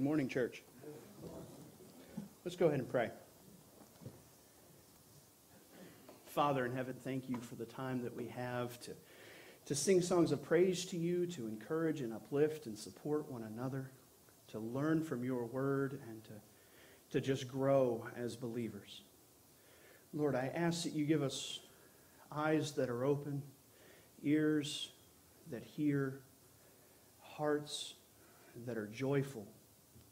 Good morning, church. Let's go ahead and pray. Father in heaven, thank you for the time that we have to, to sing songs of praise to you, to encourage and uplift and support one another, to learn from your word, and to, to just grow as believers. Lord, I ask that you give us eyes that are open, ears that hear, hearts that are joyful,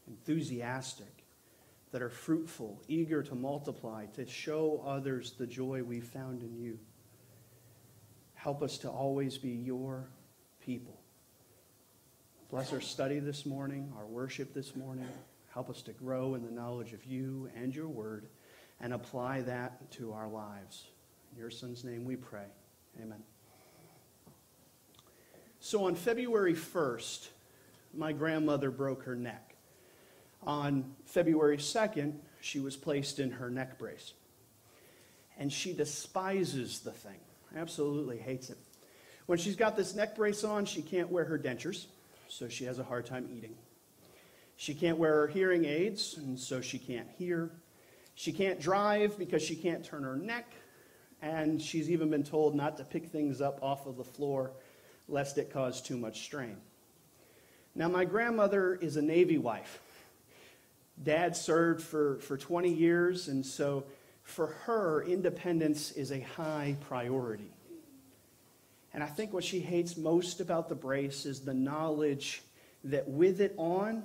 enthusiastic, that are fruitful, eager to multiply, to show others the joy we found in you. Help us to always be your people. Bless our study this morning, our worship this morning. Help us to grow in the knowledge of you and your word and apply that to our lives. In your son's name we pray. Amen. So on February 1st, my grandmother broke her neck. On February 2nd, she was placed in her neck brace. And she despises the thing, absolutely hates it. When she's got this neck brace on, she can't wear her dentures, so she has a hard time eating. She can't wear her hearing aids, and so she can't hear. She can't drive because she can't turn her neck, and she's even been told not to pick things up off of the floor lest it cause too much strain. Now, my grandmother is a Navy wife. Dad served for, for 20 years, and so for her, independence is a high priority. And I think what she hates most about the brace is the knowledge that with it on,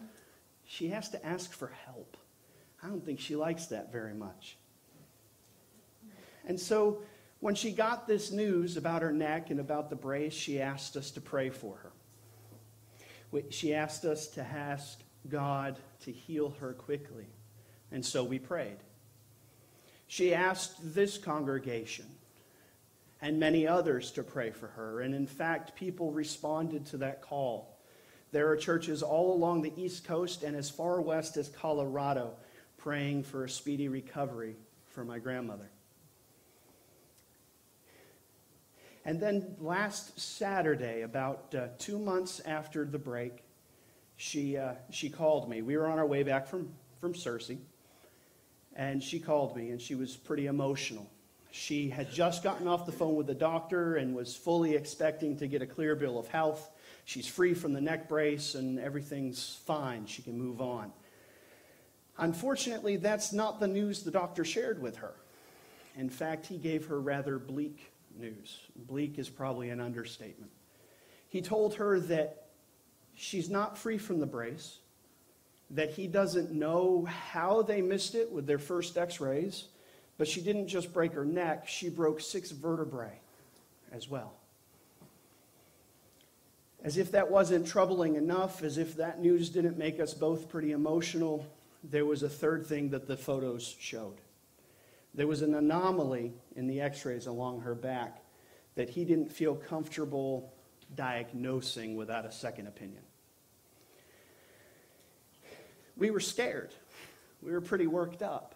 she has to ask for help. I don't think she likes that very much. And so when she got this news about her neck and about the brace, she asked us to pray for her. She asked us to ask God to heal her quickly. And so we prayed. She asked this congregation and many others to pray for her. And in fact, people responded to that call. There are churches all along the East Coast and as far west as Colorado praying for a speedy recovery for my grandmother. And then last Saturday, about uh, two months after the break, she, uh, she called me. We were on our way back from, from Searcy, and she called me, and she was pretty emotional. She had just gotten off the phone with the doctor and was fully expecting to get a clear bill of health. She's free from the neck brace, and everything's fine. She can move on. Unfortunately, that's not the news the doctor shared with her. In fact, he gave her rather bleak news. Bleak is probably an understatement. He told her that she's not free from the brace, that he doesn't know how they missed it with their first x rays, but she didn't just break her neck, she broke six vertebrae as well. As if that wasn't troubling enough, as if that news didn't make us both pretty emotional, there was a third thing that the photos showed. There was an anomaly in the x rays along her back that he didn't feel comfortable diagnosing without a second opinion. We were scared. We were pretty worked up.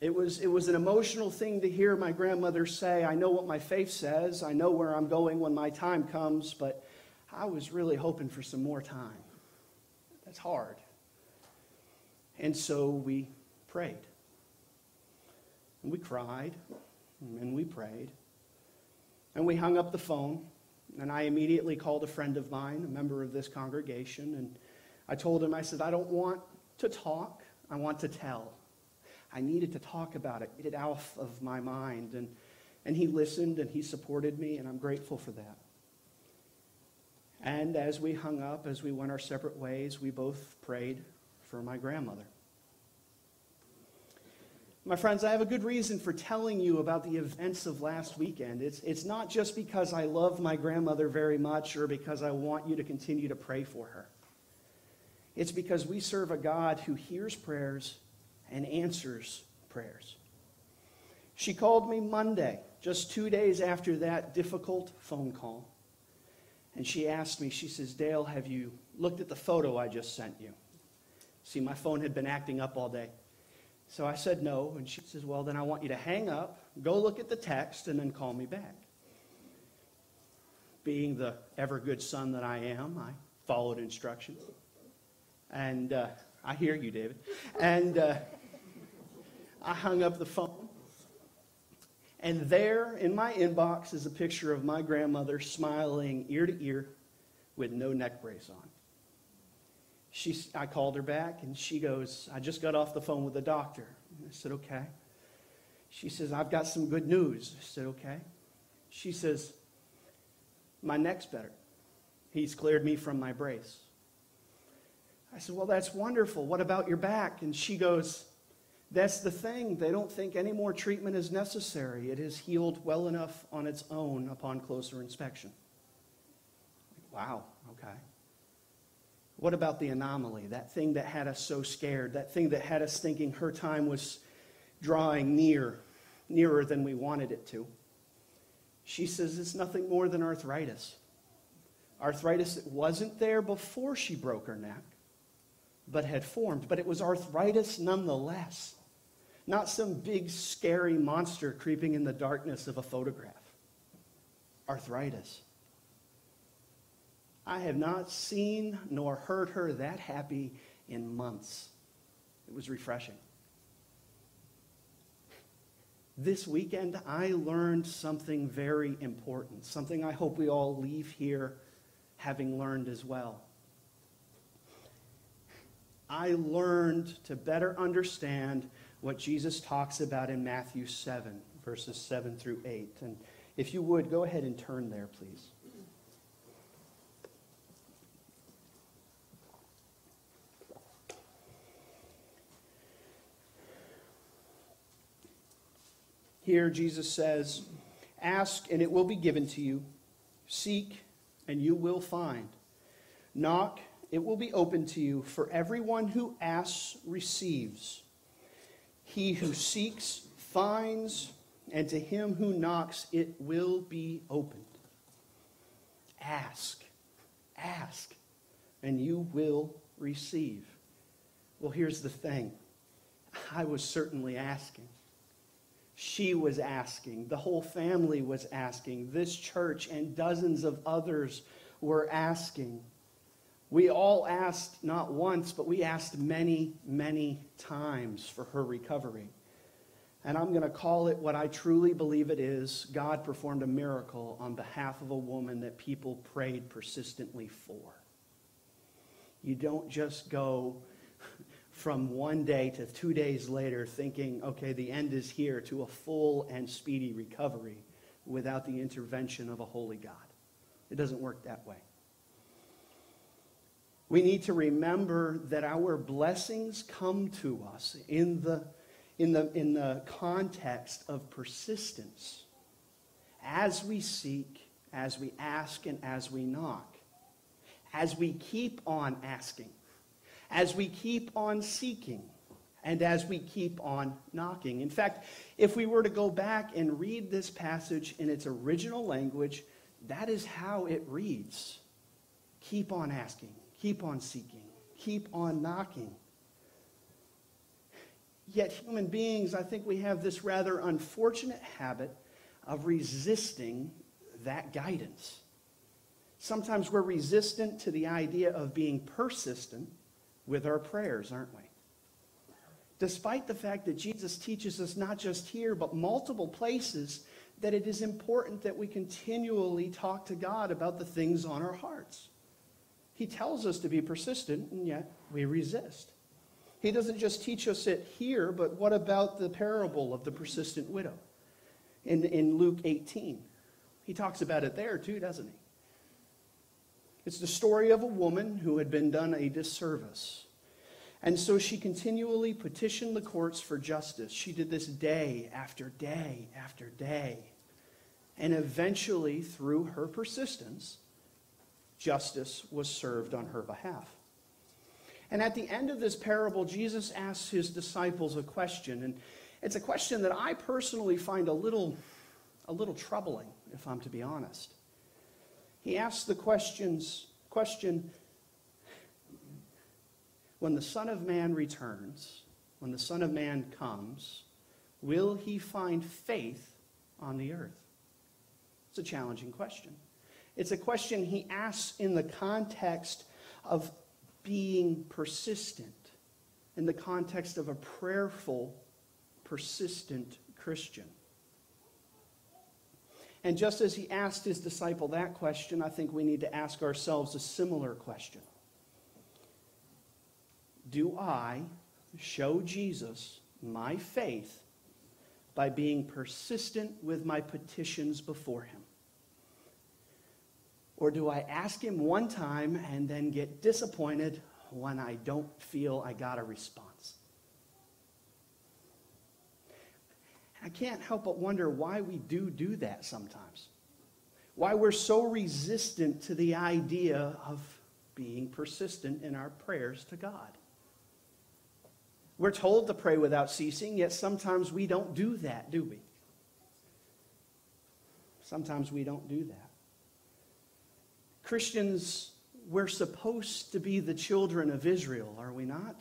It was, it was an emotional thing to hear my grandmother say, I know what my faith says, I know where I'm going when my time comes, but I was really hoping for some more time. That's hard. And so we prayed. And we cried and we prayed. And we hung up the phone. And I immediately called a friend of mine, a member of this congregation, and I told him, I said, I don't want to talk, I want to tell. I needed to talk about it, get it out of my mind. And, and he listened and he supported me, and I'm grateful for that. And as we hung up, as we went our separate ways, we both prayed for my grandmother. My friends, I have a good reason for telling you about the events of last weekend. It's, it's not just because I love my grandmother very much or because I want you to continue to pray for her. It's because we serve a God who hears prayers and answers prayers. She called me Monday, just two days after that difficult phone call. And she asked me, she says, Dale, have you looked at the photo I just sent you? See, my phone had been acting up all day. So I said no, and she says, Well, then I want you to hang up, go look at the text, and then call me back. Being the ever good son that I am, I followed instructions. And uh, I hear you, David. And uh, I hung up the phone. And there in my inbox is a picture of my grandmother smiling ear to ear with no neck brace on. She, I called her back and she goes, I just got off the phone with the doctor. I said, okay. She says, I've got some good news. I said, okay. She says, my neck's better. He's cleared me from my brace. I said, Well, that's wonderful. What about your back? And she goes, That's the thing. They don't think any more treatment is necessary. It has healed well enough on its own upon closer inspection. Wow. What about the anomaly? That thing that had us so scared, that thing that had us thinking her time was drawing near, nearer than we wanted it to. She says it's nothing more than arthritis. Arthritis that wasn't there before she broke her neck, but had formed. But it was arthritis nonetheless, not some big, scary monster creeping in the darkness of a photograph. Arthritis. I have not seen nor heard her that happy in months. It was refreshing. This weekend, I learned something very important, something I hope we all leave here having learned as well. I learned to better understand what Jesus talks about in Matthew 7, verses 7 through 8. And if you would, go ahead and turn there, please. Here, Jesus says, Ask, and it will be given to you. Seek, and you will find. Knock, it will be open to you. For everyone who asks receives. He who seeks finds, and to him who knocks it will be opened. Ask, ask, and you will receive. Well, here's the thing I was certainly asking. She was asking. The whole family was asking. This church and dozens of others were asking. We all asked not once, but we asked many, many times for her recovery. And I'm going to call it what I truly believe it is God performed a miracle on behalf of a woman that people prayed persistently for. You don't just go from one day to two days later thinking, okay, the end is here, to a full and speedy recovery without the intervention of a holy God. It doesn't work that way. We need to remember that our blessings come to us in the, in the, in the context of persistence as we seek, as we ask, and as we knock. As we keep on asking, as we keep on seeking and as we keep on knocking. In fact, if we were to go back and read this passage in its original language, that is how it reads. Keep on asking, keep on seeking, keep on knocking. Yet, human beings, I think we have this rather unfortunate habit of resisting that guidance. Sometimes we're resistant to the idea of being persistent with our prayers, aren't we? Despite the fact that Jesus teaches us not just here, but multiple places, that it is important that we continually talk to God about the things on our hearts. He tells us to be persistent, and yet we resist. He doesn't just teach us it here, but what about the parable of the persistent widow in, in Luke 18? He talks about it there too, doesn't he? It's the story of a woman who had been done a disservice. And so she continually petitioned the courts for justice. She did this day after day after day. And eventually, through her persistence, justice was served on her behalf. And at the end of this parable, Jesus asks his disciples a question. And it's a question that I personally find a little, a little troubling, if I'm to be honest. He asks the questions, question when the Son of Man returns, when the Son of Man comes, will he find faith on the earth? It's a challenging question. It's a question he asks in the context of being persistent in the context of a prayerful, persistent Christian. And just as he asked his disciple that question, I think we need to ask ourselves a similar question Do I show Jesus my faith by being persistent with my petitions before him? Or do I ask him one time and then get disappointed when I don't feel I got a response? I can't help but wonder why we do do that sometimes. Why we're so resistant to the idea of being persistent in our prayers to God. We're told to pray without ceasing, yet sometimes we don't do that, do we? Sometimes we don't do that. Christians, we're supposed to be the children of Israel, are we not?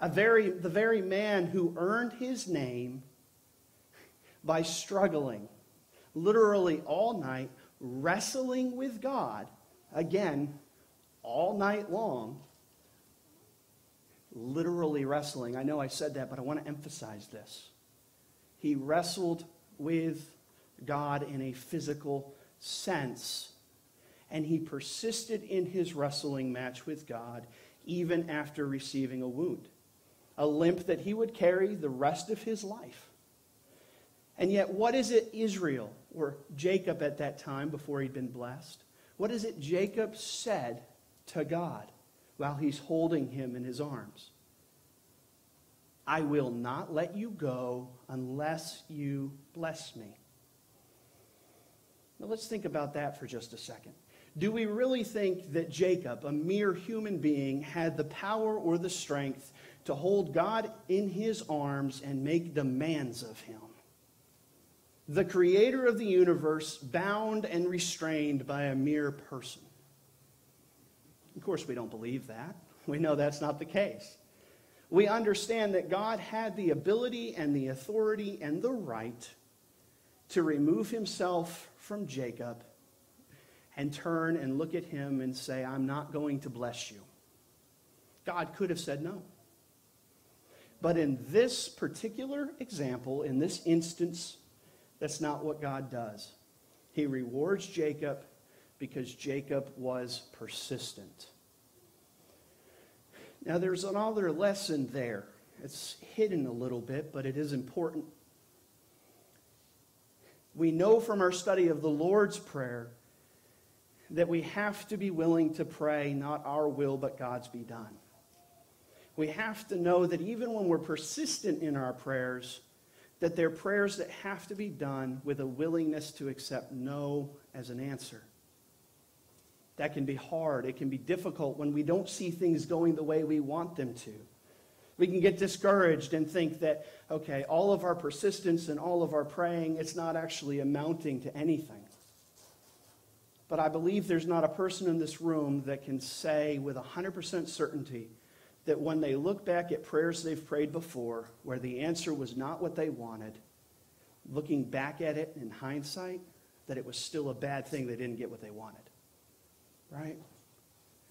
A very, the very man who earned his name by struggling literally all night, wrestling with God, again, all night long, literally wrestling. I know I said that, but I want to emphasize this. He wrestled with God in a physical sense, and he persisted in his wrestling match with God even after receiving a wound, a limp that he would carry the rest of his life. And yet, what is it Israel, or Jacob at that time before he'd been blessed, what is it Jacob said to God? while he's holding him in his arms. I will not let you go unless you bless me. Now let's think about that for just a second. Do we really think that Jacob, a mere human being, had the power or the strength to hold God in his arms and make demands of him? The creator of the universe, bound and restrained by a mere person. Of course, we don't believe that. We know that's not the case. We understand that God had the ability and the authority and the right to remove himself from Jacob and turn and look at him and say, I'm not going to bless you. God could have said no. But in this particular example, in this instance, that's not what God does. He rewards Jacob because Jacob was persistent. Now, there's another lesson there. It's hidden a little bit, but it is important. We know from our study of the Lord's Prayer that we have to be willing to pray, not our will, but God's be done. We have to know that even when we're persistent in our prayers, that they're prayers that have to be done with a willingness to accept no as an answer. That can be hard. It can be difficult when we don't see things going the way we want them to. We can get discouraged and think that, okay, all of our persistence and all of our praying, it's not actually amounting to anything. But I believe there's not a person in this room that can say with 100% certainty that when they look back at prayers they've prayed before, where the answer was not what they wanted, looking back at it in hindsight, that it was still a bad thing they didn't get what they wanted right?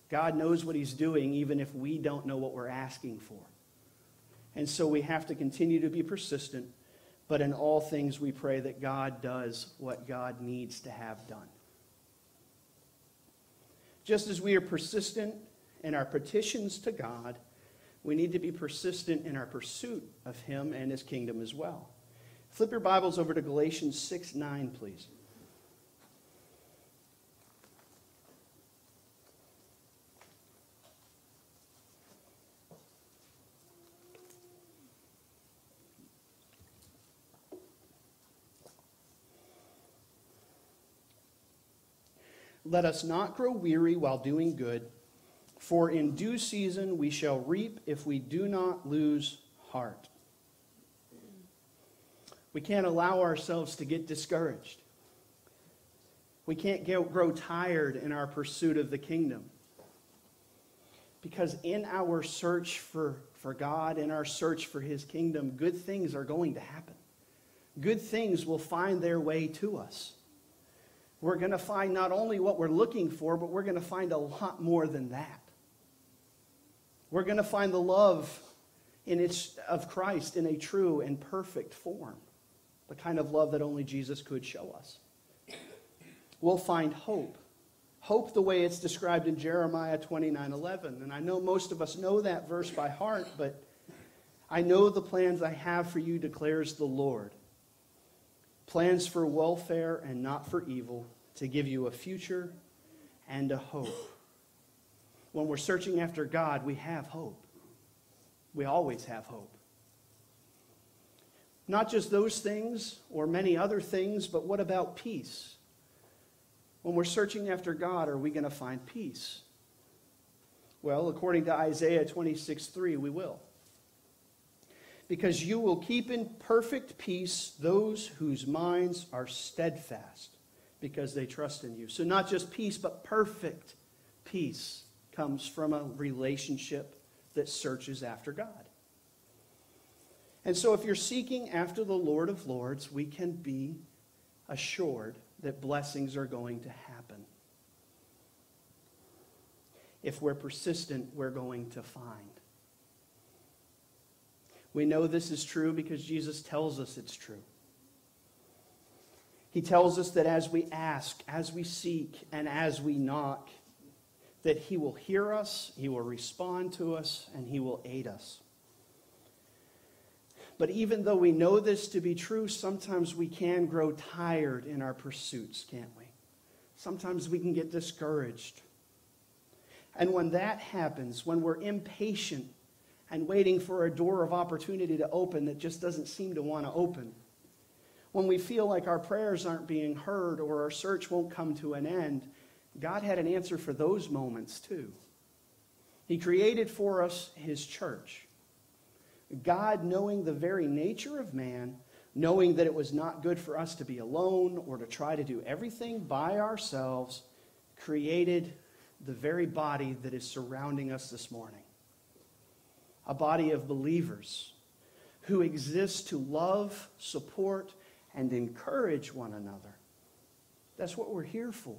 God knows what He's doing, even if we don't know what we're asking for. And so we have to continue to be persistent, but in all things we pray that God does what God needs to have done. Just as we are persistent in our petitions to God, we need to be persistent in our pursuit of Him and His kingdom as well. Flip your Bibles over to Galatians 6 9, please. Let us not grow weary while doing good, for in due season we shall reap if we do not lose heart. We can't allow ourselves to get discouraged. We can't get, grow tired in our pursuit of the kingdom. Because in our search for, for God, in our search for his kingdom, good things are going to happen. Good things will find their way to us we're going to find not only what we're looking for, but we're going to find a lot more than that. We're going to find the love in its, of Christ in a true and perfect form, the kind of love that only Jesus could show us. We'll find hope. Hope the way it's described in Jeremiah 29 11. And I know most of us know that verse by heart, but I know the plans I have for you, declares the Lord. Plans for welfare and not for evil, to give you a future and a hope. When we're searching after God, we have hope. We always have hope. Not just those things or many other things, but what about peace? When we're searching after God, are we going to find peace? Well, according to Isaiah 26 3, we will. Because you will keep in perfect peace those whose minds are steadfast, because they trust in you. So, not just peace, but perfect peace comes from a relationship that searches after God. And so, if you're seeking after the Lord of Lords, we can be assured that blessings are going to happen. If we're persistent, we're going to find. We know this is true because Jesus tells us it's true. He tells us that as we ask, as we seek, and as we knock, that He will hear us, He will respond to us, and He will aid us. But even though we know this to be true, sometimes we can grow tired in our pursuits, can't we? Sometimes we can get discouraged. And when that happens, when we're impatient and waiting for a door of opportunity to open that just doesn't seem to want to open, when we feel like our prayers aren't being heard or our search won't come to an end, God had an answer for those moments too. He created for us His church. God, knowing the very nature of man, knowing that it was not good for us to be alone or to try to do everything by ourselves, created the very body that is surrounding us this morning. A body of believers who exist to love, support, and encourage one another. That's what we're here for.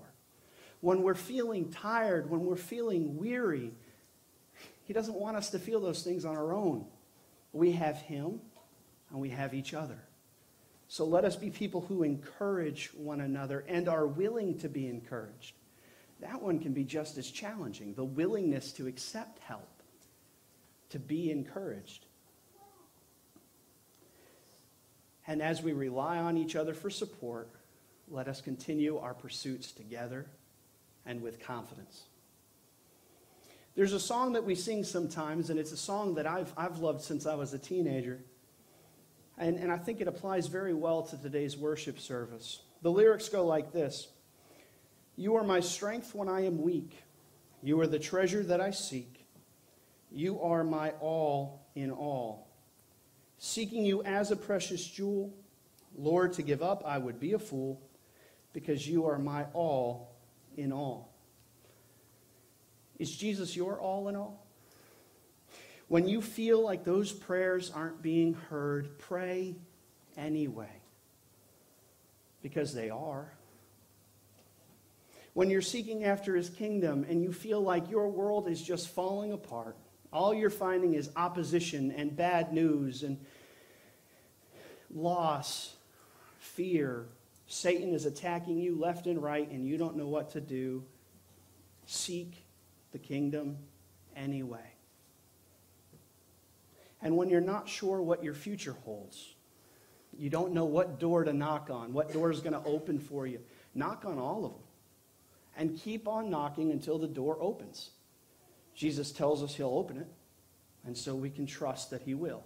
When we're feeling tired, when we're feeling weary, He doesn't want us to feel those things on our own. We have Him and we have each other. So let us be people who encourage one another and are willing to be encouraged. That one can be just as challenging the willingness to accept help, to be encouraged. And as we rely on each other for support, let us continue our pursuits together and with confidence. There's a song that we sing sometimes, and it's a song that I've, I've loved since I was a teenager. And, and I think it applies very well to today's worship service. The lyrics go like this You are my strength when I am weak. You are the treasure that I seek. You are my all in all. Seeking you as a precious jewel, Lord, to give up I would be a fool, because you are my all in all. Is Jesus your all in all? When you feel like those prayers aren't being heard, pray anyway. Because they are. When you're seeking after his kingdom and you feel like your world is just falling apart, all you're finding is opposition and bad news and loss, fear. Satan is attacking you left and right, and you don't know what to do. Seek the kingdom anyway. And when you're not sure what your future holds, you don't know what door to knock on, what door is going to open for you, knock on all of them. And keep on knocking until the door opens. Jesus tells us he'll open it, and so we can trust that he will.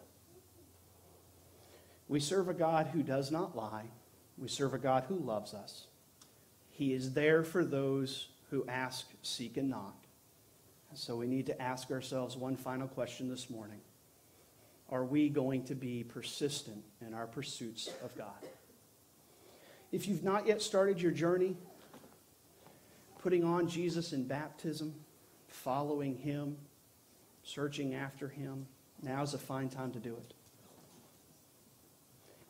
We serve a God who does not lie. We serve a God who loves us. He is there for those who ask, seek, and knock. So we need to ask ourselves one final question this morning. Are we going to be persistent in our pursuits of God? If you've not yet started your journey, putting on Jesus in baptism, following him, searching after him, now's a fine time to do it.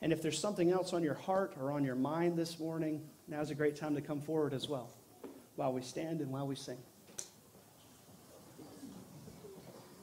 And if there's something else on your heart or on your mind this morning, now's a great time to come forward as well while we stand and while we sing.